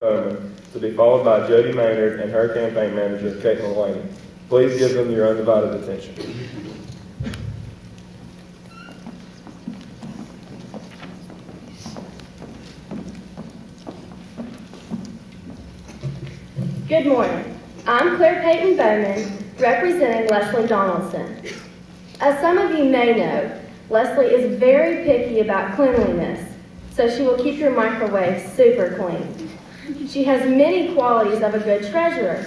Bowman, to be followed by Jody Maynard and her campaign manager, Kate Mulaney. Please give them your undivided attention. Good morning. I'm Claire Peyton Bowman, representing Leslie Donaldson. As some of you may know, Leslie is very picky about cleanliness, so she will keep your microwave super clean. She has many qualities of a good treasurer.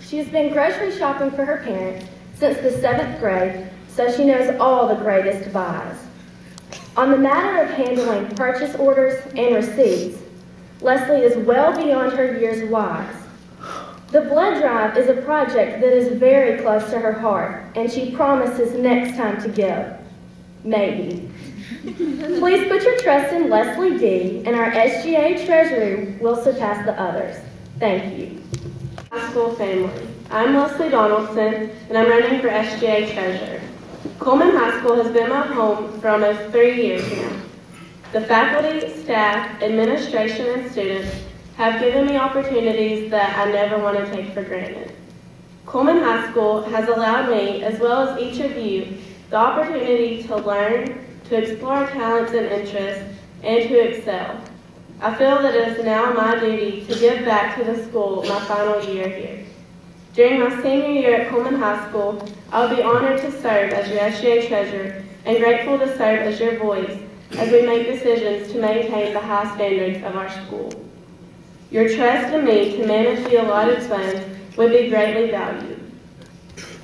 She has been grocery shopping for her parents since the seventh grade, so she knows all the greatest buys. On the matter of handling purchase orders and receipts, Leslie is well beyond her years wise. The blood drive is a project that is very close to her heart, and she promises next time to give. Maybe. Please put your trust in Leslie D, and our SGA treasury will surpass the others. Thank you. High school family. I'm Leslie Donaldson, and I'm running for SGA treasurer. Cullman High School has been my home for almost three years now. The faculty, staff, administration, and students have given me opportunities that I never want to take for granted. Cullman High School has allowed me, as well as each of you, the opportunity to learn, to explore talents and interests, and to excel. I feel that it is now my duty to give back to the school my final year here. During my senior year at Cullman High School, I will be honored to serve as your SGA treasurer and grateful to serve as your voice as we make decisions to maintain the high standards of our school. Your trust in me to manage the allotted funds would be greatly valued.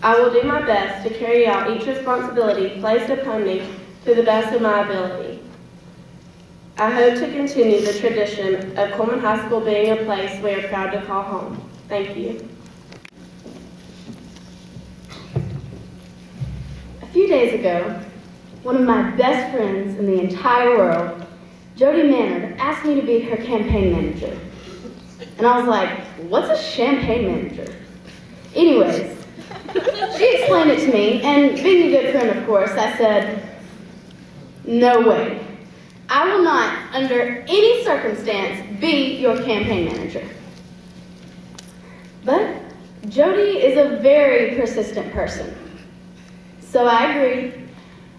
I will do my best to carry out each responsibility placed upon me to the best of my ability. I hope to continue the tradition of Cullman High School being a place we are proud to call home. Thank you. A few days ago, one of my best friends in the entire world, Jody Maynard, asked me to be her campaign manager. And I was like, what's a champagne manager? Anyways, she explained it to me, and being a good friend, of course, I said, no way. I will not, under any circumstance, be your campaign manager. But Jody is a very persistent person. So I agreed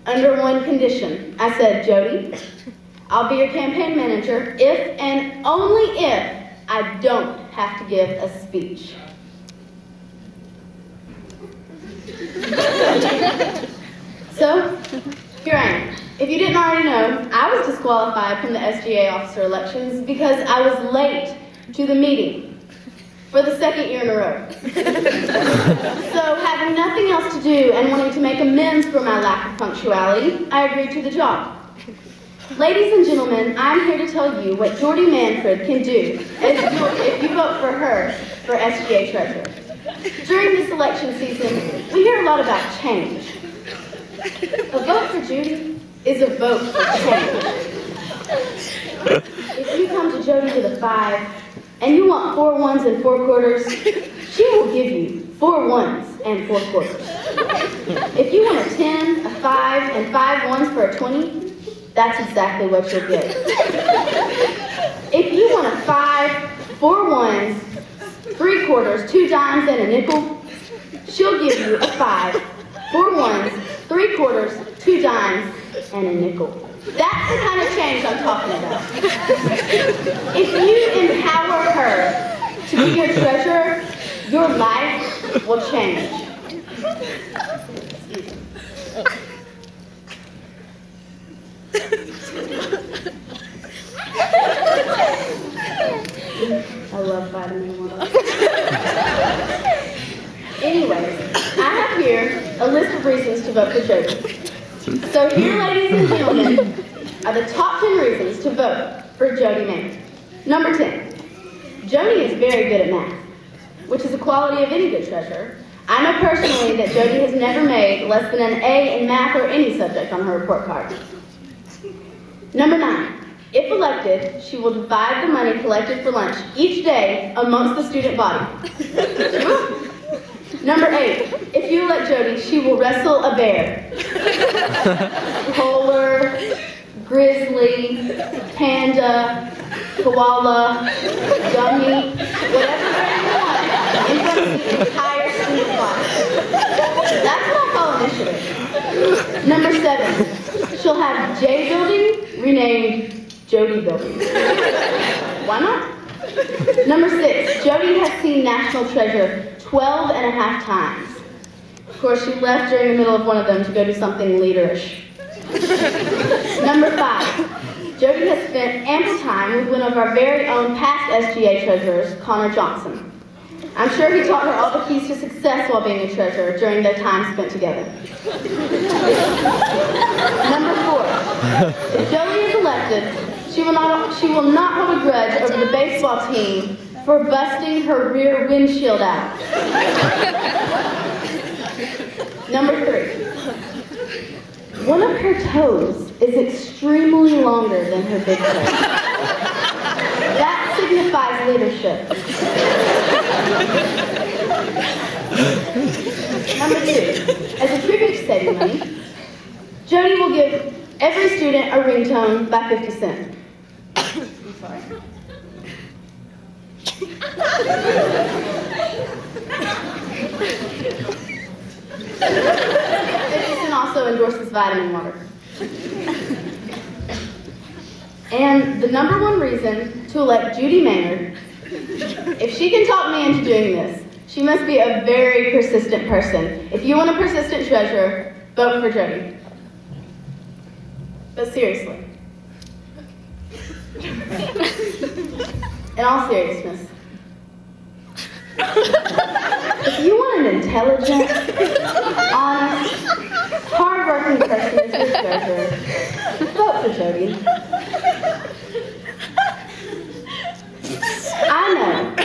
under one condition. I said, Jody, I'll be your campaign manager if and only if I don't have to give a speech. so, here I am. If you didn't already know, I was disqualified from the SGA officer elections because I was late to the meeting for the second year in a row. so, having nothing else to do and wanting to make amends for my lack of punctuality, I agreed to the job. Ladies and gentlemen, I'm here to tell you what Jordy Manfred can do if you vote for her for SGA treasurer. During this election season, we hear a lot about change. A vote for Judy is a vote for change. If you come to Jody with a five and you want four ones and four quarters, she will give you four ones and four quarters. If you want a 10, a 5, and five ones for a 20, that's exactly what you'll get. if you want a five, four ones, three quarters, two dimes, and a nickel, she'll give you a five, four ones, three quarters, two dimes, and a nickel. That's the kind of change I'm talking about. if you empower her to be your treasurer, your life will change. I love vitamin one. Anyways, I have here a list of reasons to vote for Jody. So here, ladies and gentlemen, are the top 10 reasons to vote for Jody Maynard. Number 10, Jody is very good at math, which is a quality of any good treasurer. I know personally that Jody has never made less than an A in math or any subject on her report card. Number nine, if elected, she will divide the money collected for lunch each day amongst the student body. Number eight, if you elect Jody, she will wrestle a bear. Polar, grizzly, panda, koala, gummy, whatever you want, in front of the entire student class. That's what I initiative. Number seven, she'll have J building renamed Jody building. Why not? Number six, Jody has seen National Treasure 12 and a half times. Of course, she left during the middle of one of them to go do something leaderish. Number five, Jody has spent ample time with one of our very own past SGA treasurers, Connor Johnson. I'm sure he taught her all the keys to success while being a treasurer during their time spent together. Number four, if Jody is elected, she will not she will not hold a grudge over the baseball team for busting her rear windshield out. Number three. One of her toes is extremely longer than her big toe. That signifies leadership. Number two, as a tribute to saving money, Jody will give every student a ringtone by 50 Cent. I'm sorry. Also endorses vitamin water. And the number one reason to elect Judy Maynard, if she can talk me into doing this, she must be a very persistent person. If you want a persistent treasurer, vote for Jody. But seriously. In all seriousness. If you want an intelligent, honest, hardworking person as your treasurer, vote for Jody. I know.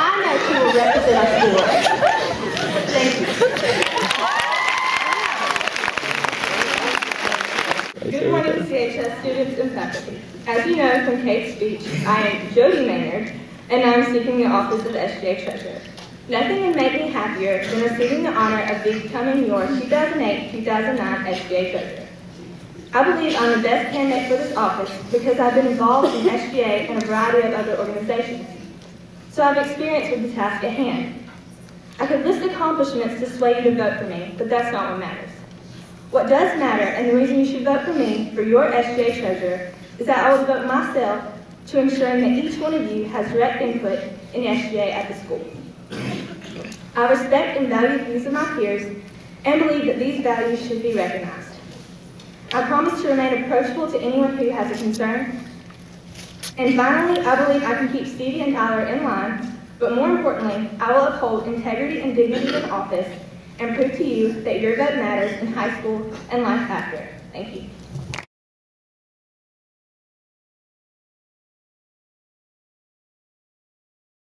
I know she will represent our school. Thank you. Good morning, CHS students and faculty. As you know from Kate's speech, I am Jody Maynard, and I'm seeking the office of SGA Treasurer. Nothing would make me happier than receiving the honor of becoming your 2008-2009 SGA Treasurer. I believe I'm the best candidate for this office because I've been involved in SGA and a variety of other organizations. So I've experience with the task at hand. I could list accomplishments to sway you to vote for me, but that's not what matters. What does matter, and the reason you should vote for me for your SGA treasurer, is that I will devote myself to ensuring that each one of you has direct input in SGA at the school. I respect and value the views of my peers and believe that these values should be recognized. I promise to remain approachable to anyone who has a concern. And finally, I believe I can keep Stevie and Tyler in line, but more importantly, I will uphold integrity and dignity in office and prove to you that your vote matters in high school and life after. Thank you.